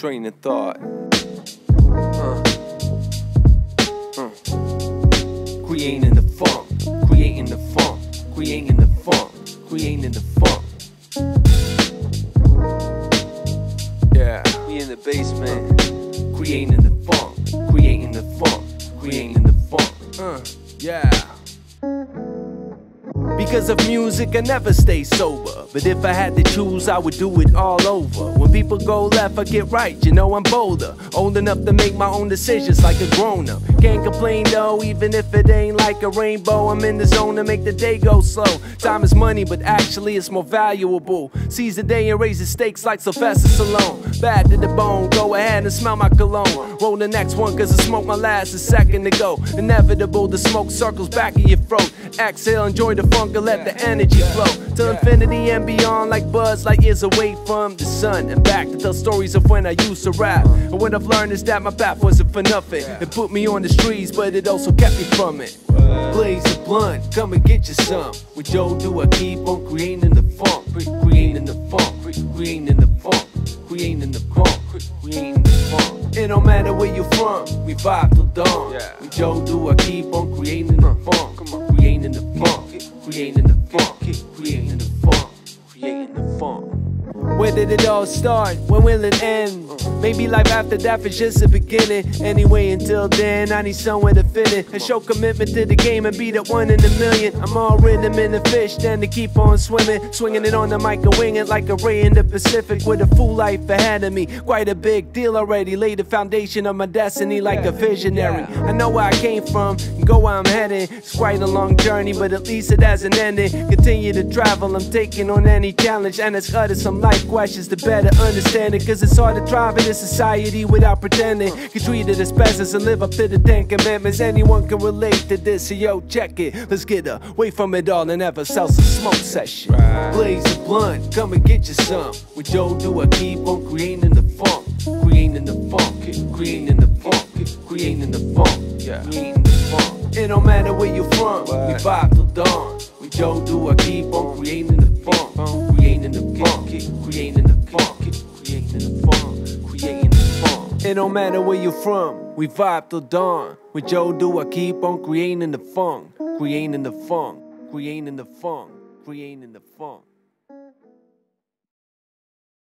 train of thought. Uh. Uh. Creating the funk, creating the funk, creating the funk, creating the funk. Yeah, we in the basement, creating the funk, creating the funk, creating the funk. Uh, yeah. Because of music, I never stay sober. But if I had to choose, I would do it all over. When people go left, I get right. You know I'm bolder, old enough to make my own decisions like a grown up. Can't complain though, even if it ain't like a rainbow. I'm in the zone to make the day go slow. Time is money, but actually it's more valuable. Seize the day and raise the stakes like Sylvester Stallone. Bad to the bone, go ahead and smell my cologne. Roll the next one, cause the smoke my last a second ago. Inevitable, the smoke circles back in your throat. Exhale, enjoy the funk and let the energy flow to infinity and beyond, like Buzz like years away from the sun. And back to tell stories of when I used to rap. And what I've learned is that my path wasn't for nothing. It put me on the streets, but it also kept me from it. Blaze a blunt, come and get you some. With JoDu I keep on creating the funk, creating the funk, creating the funk, creating the funk, creating the funk. It don't matter where you're from, we vibe till dawn. With JoDu I keep on creating the funk, creating the funk, creating the funk, Where did it all start? When will it end? Maybe life after that was just the beginning. Anyway, until then, I need somewhere to fit in and show commitment to the game and be that one in a million. I'm all rhythm in the fish, then to keep on swimming, swinging it on the mic and winging like a ray in the Pacific with a full life ahead of me. Quite a big deal already. Laid the foundation of my destiny like a visionary. I know where I came from, and go where I'm heading. It's quite a long journey, but at least it has an ending. Continue to travel, I'm taking on any challenge, and it's uttered some life questions to better understand it. Cause it's hard to thrive in this society without pretending. Get treated as peasants and live up to the Ten Commandments. Anyone can relate to this, so yo, check it. Let's get away from it all and have ourselves a smoke session. Blaze a blunt, come and get you some. With JoDu I keep on creating the funk? Creating the funk, creating the funk, creating the funk, yeah. It don't matter where you're from, we vibe till dawn. With JoDu I keep on creating the funk? Creating the funk, creating the funk, creating the funk.